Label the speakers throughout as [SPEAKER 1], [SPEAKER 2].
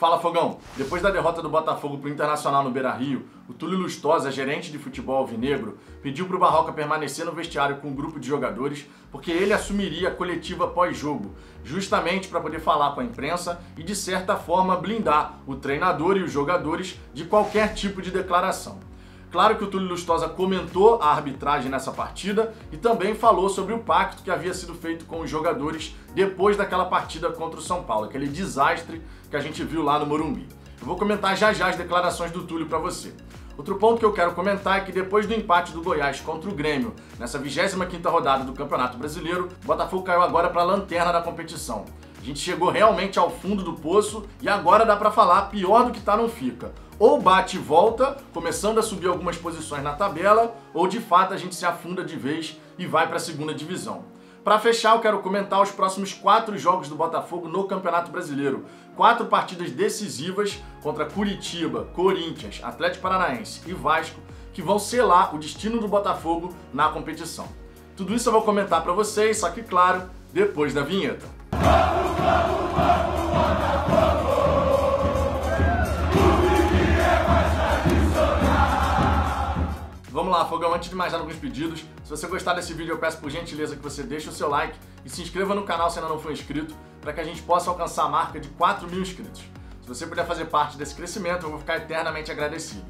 [SPEAKER 1] Fala Fogão! Depois da derrota do Botafogo para o Internacional no Beira Rio, o Túlio Lustosa, gerente de futebol alvinegro, pediu para o Barroca permanecer no vestiário com um grupo de jogadores porque ele assumiria a coletiva pós-jogo, justamente para poder falar com a imprensa e de certa forma blindar o treinador e os jogadores de qualquer tipo de declaração. Claro que o Túlio Lustosa comentou a arbitragem nessa partida e também falou sobre o pacto que havia sido feito com os jogadores depois daquela partida contra o São Paulo, aquele desastre que a gente viu lá no Morumbi. Eu vou comentar já já as declarações do Túlio para você. Outro ponto que eu quero comentar é que depois do empate do Goiás contra o Grêmio, nessa 25ª rodada do Campeonato Brasileiro, o Botafogo caiu agora para a lanterna da competição. A gente chegou realmente ao fundo do poço e agora dá para falar pior do que tá não fica. Ou bate e volta, começando a subir algumas posições na tabela, ou de fato a gente se afunda de vez e vai para a segunda divisão. Para fechar, eu quero comentar os próximos quatro jogos do Botafogo no Campeonato Brasileiro. Quatro partidas decisivas contra Curitiba, Corinthians, Atlético Paranaense e Vasco, que vão selar o destino do Botafogo na competição. Tudo isso eu vou comentar para vocês, só que claro, depois da vinheta. Vamos, lá, Fogão, antes de mais nada, alguns pedidos. Se você gostar desse vídeo, eu peço por gentileza que você deixe o seu like e se inscreva no canal se ainda não for inscrito, para que a gente possa alcançar a marca de 4 mil inscritos. Se você puder fazer parte desse crescimento, eu vou ficar eternamente agradecido.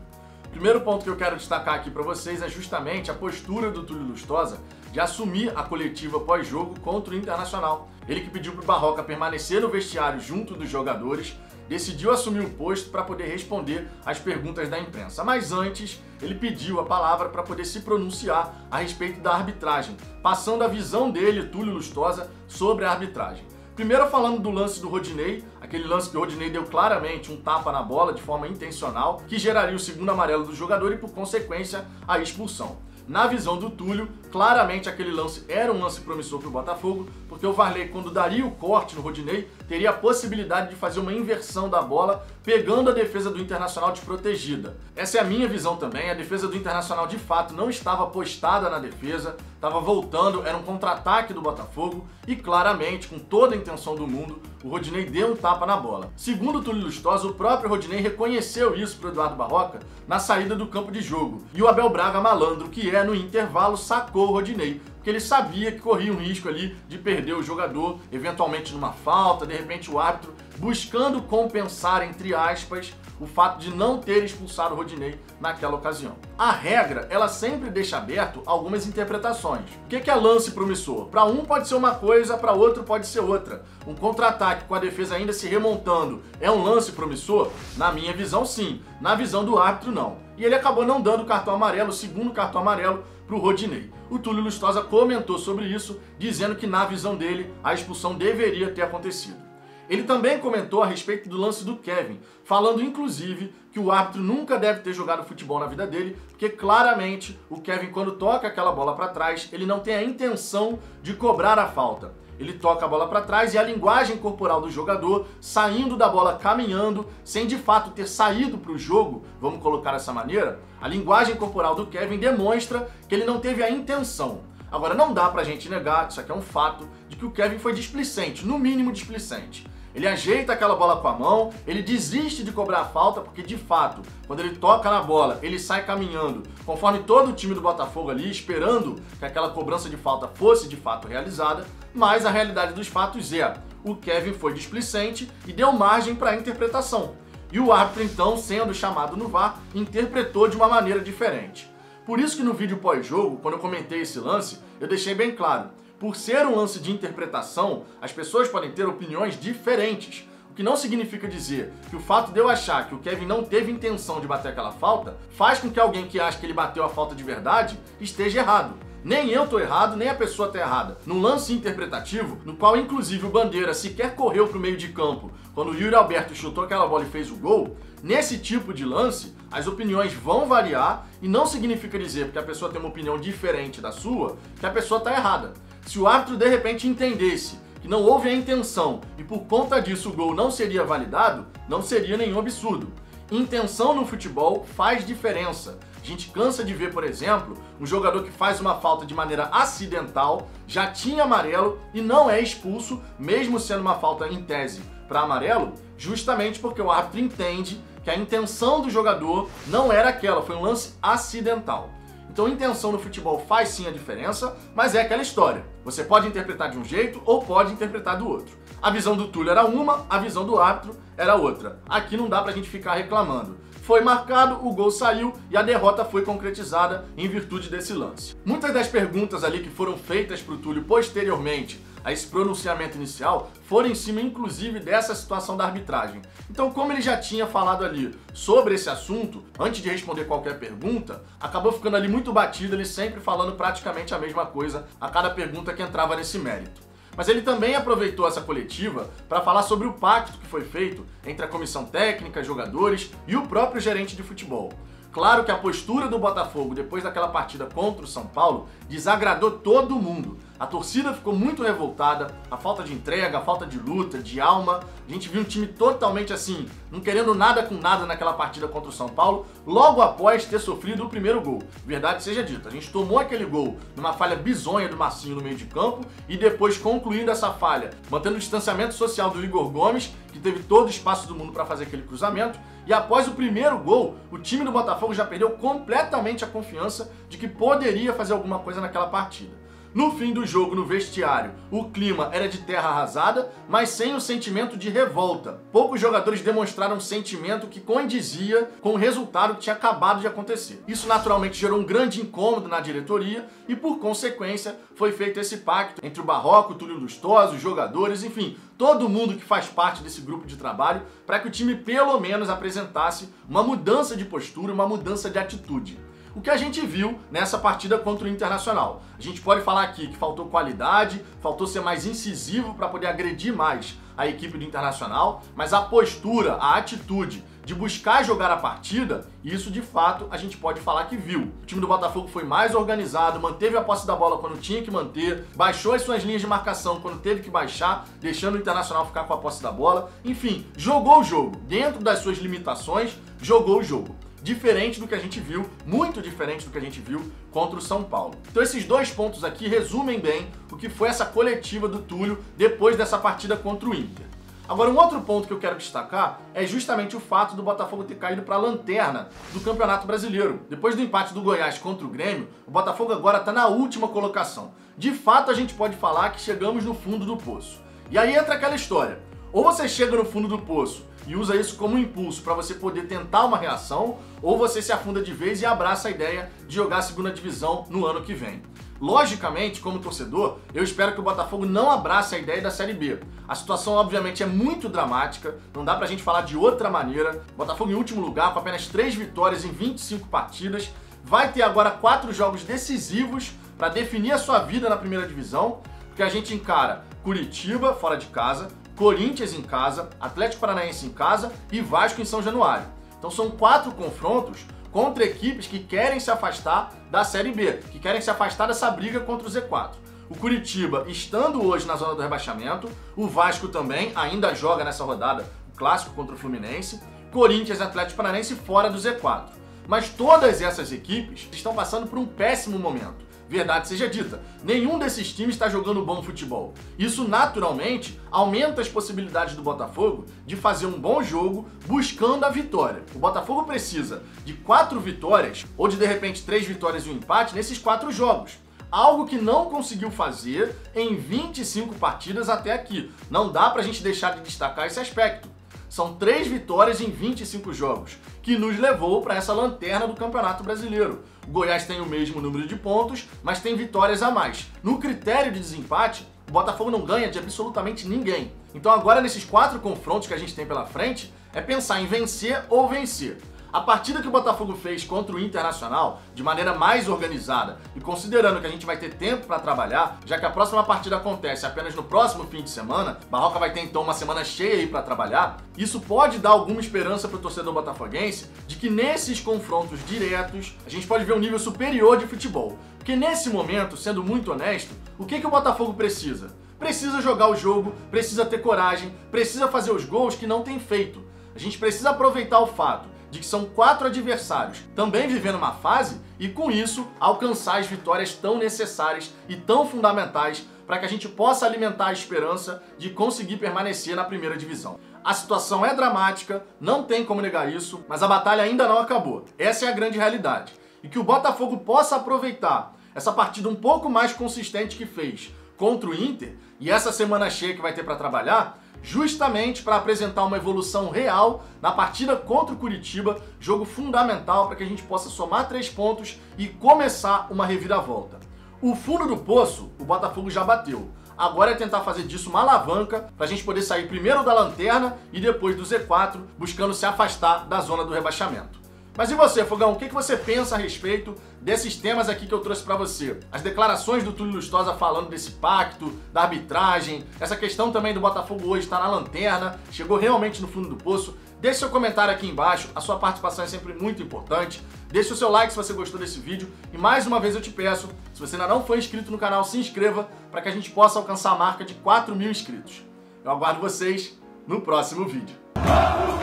[SPEAKER 1] O primeiro ponto que eu quero destacar aqui para vocês é justamente a postura do Túlio Lustosa de assumir a coletiva pós-jogo contra o Internacional. Ele que pediu para o Barroca permanecer no vestiário junto dos jogadores decidiu assumir o posto para poder responder às perguntas da imprensa. Mas antes, ele pediu a palavra para poder se pronunciar a respeito da arbitragem, passando a visão dele, Túlio Lustosa, sobre a arbitragem. Primeiro falando do lance do Rodinei, aquele lance que o Rodinei deu claramente um tapa na bola de forma intencional, que geraria o segundo amarelo do jogador e por consequência a expulsão. Na visão do Túlio, claramente aquele lance era um lance promissor para o Botafogo, porque o Varley, quando daria o corte no Rodinei, teria a possibilidade de fazer uma inversão da bola, pegando a defesa do Internacional desprotegida. Essa é a minha visão também. A defesa do Internacional de fato não estava postada na defesa, estava voltando, era um contra-ataque do Botafogo e claramente, com toda a intenção do mundo, o Rodinei deu um tapa na bola. Segundo o Túlio Lustosa, o próprio Rodinei reconheceu isso para Eduardo Barroca na saída do campo de jogo. E o Abel Braga malandro, que é no intervalo, sacou o Rodinei. Porque ele sabia que corria um risco ali de perder o jogador, eventualmente numa falta, de repente o árbitro buscando compensar, entre aspas, o fato de não ter expulsado o Rodinei naquela ocasião. A regra, ela sempre deixa aberto algumas interpretações. O que é lance promissor? Para um pode ser uma coisa, para outro pode ser outra. Um contra-ataque com a defesa ainda se remontando é um lance promissor? Na minha visão, sim. Na visão do árbitro, não. E ele acabou não dando o cartão amarelo, o segundo cartão amarelo, para o Rodinei. O Túlio Lustosa comentou sobre isso, dizendo que na visão dele a expulsão deveria ter acontecido. Ele também comentou a respeito do lance do Kevin, falando inclusive que o árbitro nunca deve ter jogado futebol na vida dele, porque claramente o Kevin, quando toca aquela bola para trás, ele não tem a intenção de cobrar a falta ele toca a bola para trás e a linguagem corporal do jogador saindo da bola, caminhando, sem de fato ter saído para o jogo, vamos colocar dessa maneira, a linguagem corporal do Kevin demonstra que ele não teve a intenção. Agora, não dá pra gente negar, isso aqui é um fato, de que o Kevin foi displicente, no mínimo displicente. Ele ajeita aquela bola com a mão, ele desiste de cobrar a falta, porque de fato, quando ele toca na bola, ele sai caminhando, conforme todo o time do Botafogo ali, esperando que aquela cobrança de falta fosse de fato realizada, mas a realidade dos fatos é, o Kevin foi displicente e deu margem para a interpretação. E o árbitro, então, sendo chamado no VAR, interpretou de uma maneira diferente. Por isso que no vídeo pós-jogo, quando eu comentei esse lance, eu deixei bem claro por ser um lance de interpretação, as pessoas podem ter opiniões diferentes. O que não significa dizer que o fato de eu achar que o Kevin não teve intenção de bater aquela falta faz com que alguém que acha que ele bateu a falta de verdade esteja errado. Nem eu tô errado, nem a pessoa tá errada. Num lance interpretativo, no qual inclusive o Bandeira sequer correu pro meio de campo quando o Yuri Alberto chutou aquela bola e fez o gol, nesse tipo de lance, as opiniões vão variar e não significa dizer porque a pessoa tem uma opinião diferente da sua que a pessoa tá errada. Se o árbitro de repente entendesse que não houve a intenção e por conta disso o gol não seria validado, não seria nenhum absurdo. Intenção no futebol faz diferença. A gente cansa de ver, por exemplo, um jogador que faz uma falta de maneira acidental, já tinha amarelo e não é expulso, mesmo sendo uma falta em tese para amarelo, justamente porque o árbitro entende que a intenção do jogador não era aquela, foi um lance acidental. Então, intenção no futebol faz sim a diferença, mas é aquela história. Você pode interpretar de um jeito ou pode interpretar do outro. A visão do Túlio era uma, a visão do árbitro era outra. Aqui não dá pra gente ficar reclamando. Foi marcado, o gol saiu e a derrota foi concretizada em virtude desse lance. Muitas das perguntas ali que foram feitas pro Túlio posteriormente a esse pronunciamento inicial foram em cima, inclusive, dessa situação da arbitragem. Então, como ele já tinha falado ali sobre esse assunto, antes de responder qualquer pergunta, acabou ficando ali muito batido, ele sempre falando praticamente a mesma coisa a cada pergunta que entrava nesse mérito. Mas ele também aproveitou essa coletiva para falar sobre o pacto que foi feito entre a comissão técnica, jogadores e o próprio gerente de futebol. Claro que a postura do Botafogo depois daquela partida contra o São Paulo desagradou todo mundo. A torcida ficou muito revoltada, a falta de entrega, a falta de luta, de alma. A gente viu um time totalmente assim, não querendo nada com nada naquela partida contra o São Paulo, logo após ter sofrido o primeiro gol. Verdade seja dita, a gente tomou aquele gol numa falha bizonha do Marcinho no meio de campo e depois concluindo essa falha, mantendo o distanciamento social do Igor Gomes, que teve todo o espaço do mundo para fazer aquele cruzamento. E após o primeiro gol, o time do Botafogo já perdeu completamente a confiança de que poderia fazer alguma coisa naquela partida. No fim do jogo, no vestiário, o clima era de terra arrasada, mas sem o sentimento de revolta. Poucos jogadores demonstraram um sentimento que condizia com o resultado que tinha acabado de acontecer. Isso naturalmente gerou um grande incômodo na diretoria e, por consequência, foi feito esse pacto entre o Barroco, o Túlio Lustosa, os jogadores, enfim, todo mundo que faz parte desse grupo de trabalho para que o time pelo menos apresentasse uma mudança de postura, uma mudança de atitude o que a gente viu nessa partida contra o Internacional. A gente pode falar aqui que faltou qualidade, faltou ser mais incisivo para poder agredir mais a equipe do Internacional, mas a postura, a atitude de buscar jogar a partida, isso de fato a gente pode falar que viu. O time do Botafogo foi mais organizado, manteve a posse da bola quando tinha que manter, baixou as suas linhas de marcação quando teve que baixar, deixando o Internacional ficar com a posse da bola. Enfim, jogou o jogo. Dentro das suas limitações, jogou o jogo diferente do que a gente viu, muito diferente do que a gente viu contra o São Paulo. Então esses dois pontos aqui resumem bem o que foi essa coletiva do Túlio depois dessa partida contra o Inter. Agora, um outro ponto que eu quero destacar é justamente o fato do Botafogo ter caído para a lanterna do Campeonato Brasileiro. Depois do empate do Goiás contra o Grêmio, o Botafogo agora está na última colocação. De fato, a gente pode falar que chegamos no fundo do poço. E aí entra aquela história. Ou você chega no fundo do poço e usa isso como impulso para você poder tentar uma reação, ou você se afunda de vez e abraça a ideia de jogar a segunda divisão no ano que vem. Logicamente, como torcedor, eu espero que o Botafogo não abrace a ideia da Série B. A situação, obviamente, é muito dramática, não dá pra gente falar de outra maneira. Botafogo em último lugar, com apenas 3 vitórias em 25 partidas, vai ter agora quatro jogos decisivos para definir a sua vida na primeira divisão, porque a gente encara Curitiba fora de casa, Corinthians em casa, Atlético Paranaense em casa e Vasco em São Januário. Então são quatro confrontos contra equipes que querem se afastar da Série B, que querem se afastar dessa briga contra o Z4. O Curitiba estando hoje na zona do rebaixamento, o Vasco também ainda joga nessa rodada o clássico contra o Fluminense, Corinthians e Atlético Paranaense fora do Z4. Mas todas essas equipes estão passando por um péssimo momento. Verdade seja dita, nenhum desses times está jogando bom futebol. Isso naturalmente aumenta as possibilidades do Botafogo de fazer um bom jogo buscando a vitória. O Botafogo precisa de quatro vitórias, ou de de repente três vitórias e um empate nesses quatro jogos algo que não conseguiu fazer em 25 partidas até aqui. Não dá pra gente deixar de destacar esse aspecto. São três vitórias em 25 jogos, que nos levou para essa lanterna do Campeonato Brasileiro. O Goiás tem o mesmo número de pontos, mas tem vitórias a mais. No critério de desempate, o Botafogo não ganha de absolutamente ninguém. Então agora nesses quatro confrontos que a gente tem pela frente, é pensar em vencer ou vencer. A partida que o Botafogo fez contra o Internacional, de maneira mais organizada e considerando que a gente vai ter tempo para trabalhar, já que a próxima partida acontece apenas no próximo fim de semana, Barroca vai ter então uma semana cheia aí para trabalhar, isso pode dar alguma esperança para o torcedor botafoguense de que nesses confrontos diretos a gente pode ver um nível superior de futebol. Porque nesse momento, sendo muito honesto, o que, que o Botafogo precisa? Precisa jogar o jogo, precisa ter coragem, precisa fazer os gols que não tem feito. A gente precisa aproveitar o fato de que são quatro adversários também vivendo uma fase e com isso alcançar as vitórias tão necessárias e tão fundamentais para que a gente possa alimentar a esperança de conseguir permanecer na primeira divisão. A situação é dramática, não tem como negar isso, mas a batalha ainda não acabou. Essa é a grande realidade. E que o Botafogo possa aproveitar essa partida um pouco mais consistente que fez contra o Inter e essa semana cheia que vai ter para trabalhar, justamente para apresentar uma evolução real na partida contra o Curitiba, jogo fundamental para que a gente possa somar três pontos e começar uma reviravolta. O fundo do poço, o Botafogo já bateu. Agora é tentar fazer disso uma alavanca para a gente poder sair primeiro da lanterna e depois do Z4, buscando se afastar da zona do rebaixamento. Mas e você, Fogão? O que você pensa a respeito desses temas aqui que eu trouxe para você? As declarações do Túlio Lustosa falando desse pacto, da arbitragem, essa questão também do Botafogo hoje estar tá na lanterna, chegou realmente no fundo do poço. Deixe seu comentário aqui embaixo, a sua participação é sempre muito importante. Deixe o seu like se você gostou desse vídeo. E mais uma vez eu te peço, se você ainda não foi inscrito no canal, se inscreva para que a gente possa alcançar a marca de 4 mil inscritos. Eu aguardo vocês no próximo vídeo. Vamos,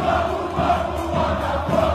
[SPEAKER 1] vamos!